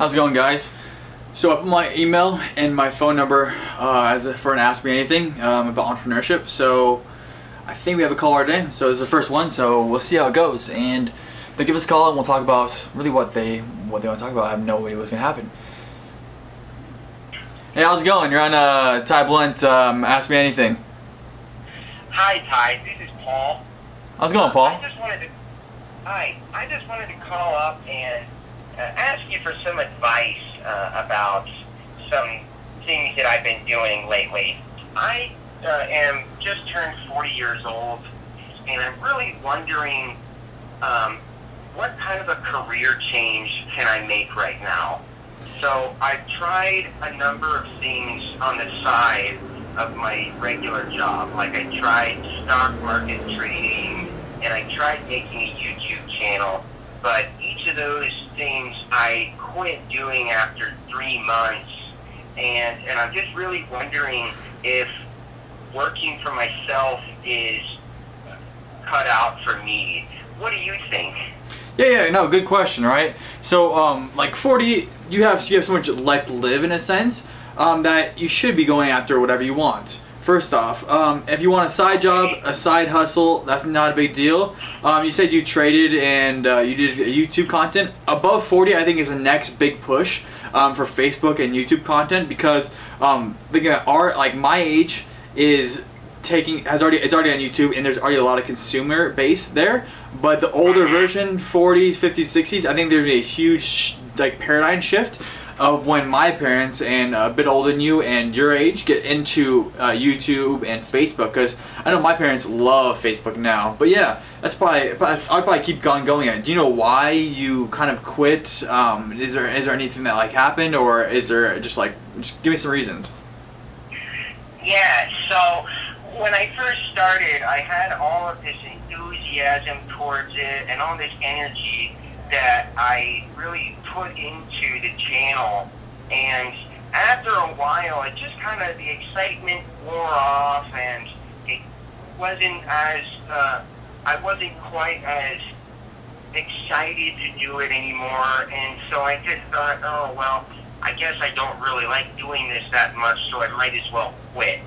How's it going guys? So I put my email and my phone number uh, as a, for an Ask Me Anything um, about entrepreneurship. So I think we have a caller today. So this is the first one. So we'll see how it goes. And they give us a call and we'll talk about really what they what they want to talk about. I have no idea what's gonna happen. Hey, how's it going? You're on uh, Ty Blunt. Um, Ask Me Anything. Hi Ty, this is Paul. How's it going, Paul? I just wanted to. Hi, I just wanted to call up and uh, ask you for some advice uh, about some things that I've been doing lately. I uh, am just turned 40 years old, and I'm really wondering um, what kind of a career change can I make right now. So I've tried a number of things on the side of my regular job. Like I tried stock market trading, and I tried making a YouTube channel. But of those things I quit doing after three months, and and I'm just really wondering if working for myself is cut out for me. What do you think? Yeah, yeah, no, good question, right? So, um, like 40, you have you have so much life to live in a sense um, that you should be going after whatever you want. First off, um, if you want a side job, a side hustle, that's not a big deal. Um, you said you traded and uh, you did YouTube content. Above 40, I think, is the next big push um, for Facebook and YouTube content because um, thinking our like my age is taking has already it's already on YouTube and there's already a lot of consumer base there. But the older version, 40s, 50s, 60s, I think there'd be a huge like paradigm shift of when my parents and a bit older than you and your age get into uh, YouTube and Facebook because I know my parents love Facebook now. But yeah, that's probably I'd probably keep going going at. Do you know why you kind of quit? Um, is there is there anything that like happened or is there just like just give me some reasons? Yeah, so when I first started, I had all of this enthusiasm towards it and all this energy that I really put into the channel. And after a while, it just kind of, the excitement wore off and it wasn't as, uh, I wasn't quite as excited to do it anymore. And so I just thought, oh, well, I guess I don't really like doing this that much, so I might as well quit.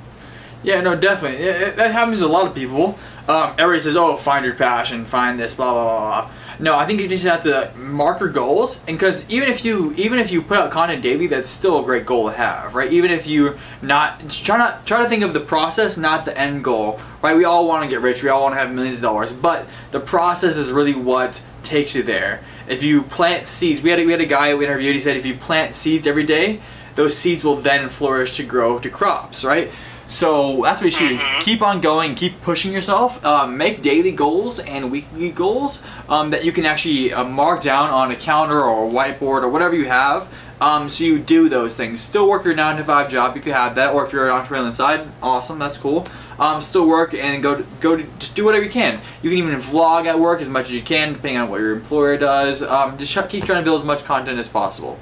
Yeah, no, definitely. that happens to a lot of people. Um, everybody says, "Oh, find your passion, find this, blah blah blah." blah. No, I think you just have to mark your goals, and because even if you even if you put out content daily, that's still a great goal to have, right? Even if you not try not try to think of the process, not the end goal, right? We all want to get rich, we all want to have millions of dollars, but the process is really what takes you there. If you plant seeds, we had a, we had a guy we interviewed. He said if you plant seeds every day, those seeds will then flourish to grow to crops, right? So that's what you should do. Keep on going, keep pushing yourself. Um, make daily goals and weekly goals um, that you can actually uh, mark down on a calendar or a whiteboard or whatever you have. Um, so you do those things. Still work your 9 to 5 job if you have that, or if you're an entrepreneur on the side, awesome, that's cool. Um, still work and go to, go to, just do whatever you can. You can even vlog at work as much as you can, depending on what your employer does. Um, just keep trying to build as much content as possible.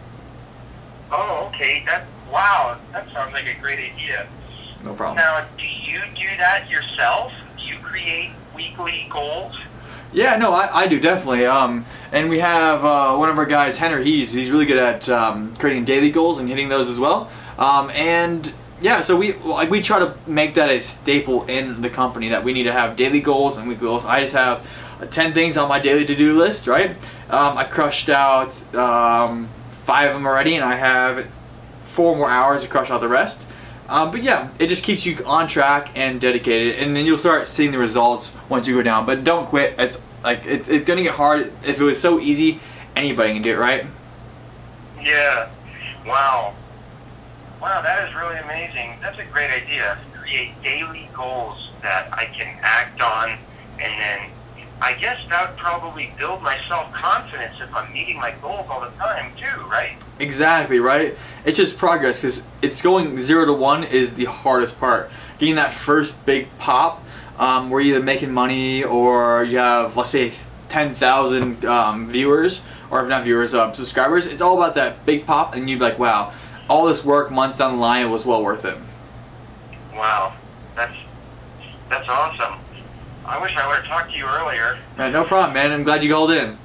Oh, okay. That wow, that sounds like a great idea. No problem. Now, do you do that yourself? Do you create weekly goals? Yeah, no, I, I do definitely. Um, and we have uh, one of our guys, Henry. He's he's really good at um, creating daily goals and hitting those as well. Um, and yeah, so we like we try to make that a staple in the company that we need to have daily goals and weekly goals. I just have uh, ten things on my daily to-do list. Right? Um, I crushed out um, five of them already, and I have four more hours to crush out the rest. Um, but yeah, it just keeps you on track and dedicated, and then you'll start seeing the results once you go down. But don't quit. It's like it's, it's gonna get hard. If it was so easy, anybody can do it, right? Yeah. Wow. Wow, that is really amazing. That's a great idea. Create daily goals that I can act on, and then I guess that would probably build my self-confidence if I'm meeting my goals all the time too, right? Exactly, right? It's just progress because it's going zero to one is the hardest part. Getting that first big pop um, where you're either making money or you have, let's say, 10,000 um, viewers or if not viewers, uh, subscribers. It's all about that big pop and you'd be like, wow, all this work months down the line, it was well worth it. Wow, that's, that's awesome. I wish I would have talked to you earlier. no problem, man. I'm glad you called in.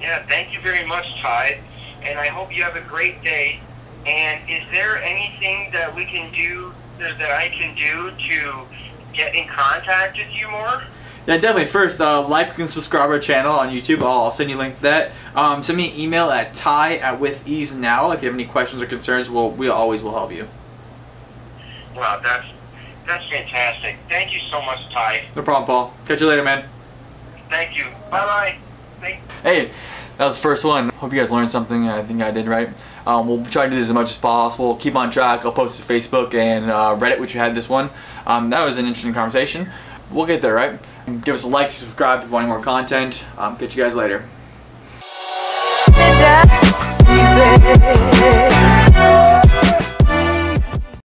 Yeah, thank you very much, Ty. and I hope you have a great day. And is there anything that we can do that I can do to get in contact with you more? Yeah, definitely. First, uh, like and subscribe our channel on YouTube. I'll, I'll send you a link to that. Um, send me an email at ty at with ease now if you have any questions or concerns. We'll, we always will help you. Wow, that's that's fantastic. Thank you so much, Ty. No problem, Paul. Catch you later, man. Thank you. Bye bye. Hey, that was the first one. Hope you guys learned something. I think I did right. Um, we'll try to do this as much as possible. Keep on track. I'll post to Facebook and uh, Reddit, which we had this one. Um, that was an interesting conversation. We'll get there, right? Give us a like, subscribe if you want any more content. Um, catch you guys later. Easy.